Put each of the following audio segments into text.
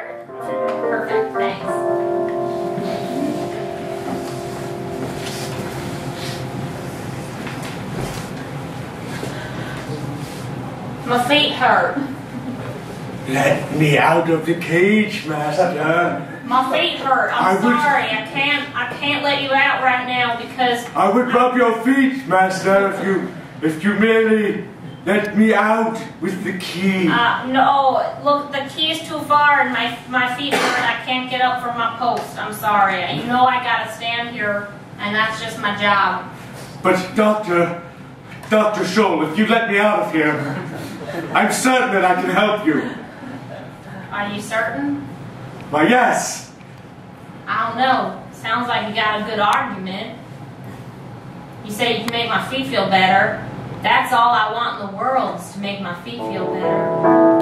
better? Perfect, thanks. My feet hurt. Let me out of the cage, master. My feet hurt. I'm I would- sorry. I can't. I can't let you out right now because I would rub your feet, master, if you if you merely let me out with the key. Uh, no, look, the key is too far and my, my feet hurt. I can't get up from my post. I'm sorry. You know I gotta stand here and that's just my job. But Doctor, Doctor Scholl, if you let me out of here, I'm certain that I can help you. Are you certain? Why, yes. I don't know. Sounds like you got a good argument. You say you can make my feet feel better. That's all I want in the world is to make my feet feel better.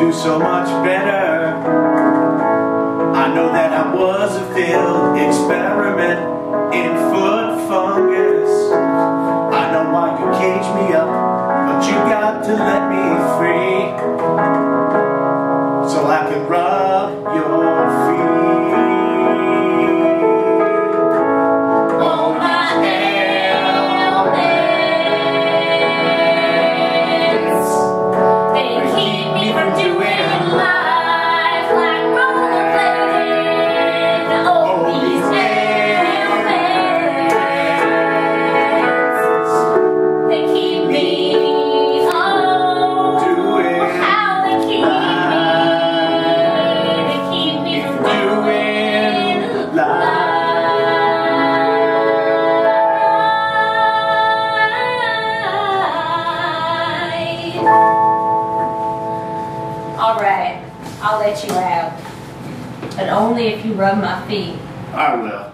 Do so much better. I know that I was a failed experiment in I'll let you out, but only if you rub my feet. I will.